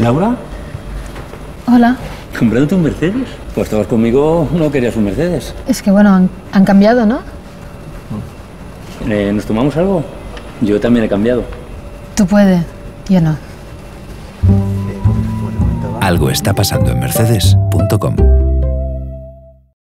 ¿Laura? Hola. ¿Comprándote un Mercedes? Pues estabas conmigo, no querías un Mercedes. Es que bueno, han, cambiado, ¿no? Eh, ¿Nos tomamos algo? Yo también he cambiado. Tú puedes, yo no. Algo está pasando en Mercedes.com.